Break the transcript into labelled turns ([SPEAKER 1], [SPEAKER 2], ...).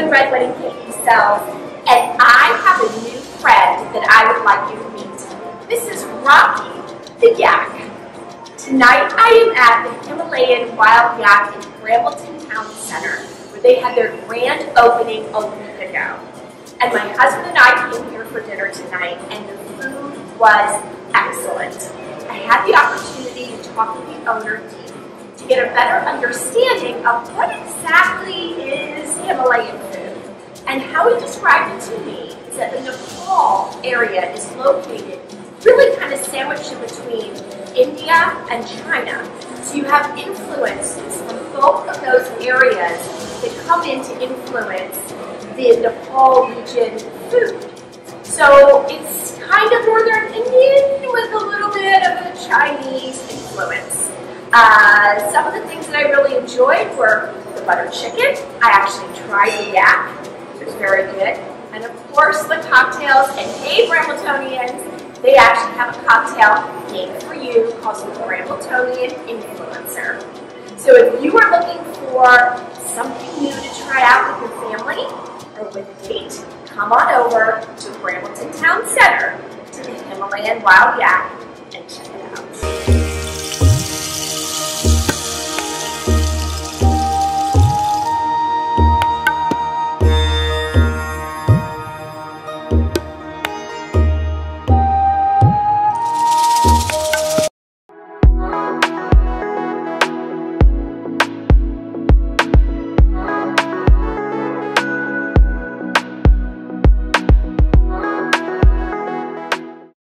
[SPEAKER 1] 21 Red Wedding Cake themselves, and I have a new friend that I would like you to meet. This is Rocky the Yak. Tonight I am at the Himalayan Wild Yak in Brambleton Town Center, where they had their grand opening a week ago. And my husband and I came here for dinner tonight, and the food was excellent. I had the opportunity to talk with the owner, to get a better understanding of what exactly is Himalayan food. And it to me is that the Nepal area is located really kind of sandwiched in between India and China. So you have influences from both of those areas that come in to influence the Nepal region food. So it's kind of Northern Indian with a little bit of a Chinese influence. Uh, some of the things that I really enjoyed were the butter chicken. I actually tried the yak, good. And of course the cocktails. And hey, Brambletonians, they actually have a cocktail named for you called the Brambletonian Influencer. So if you are looking for something new to try out with your family or with a date, come on over to Brambleton Town Center to the Himalayan Wild Yak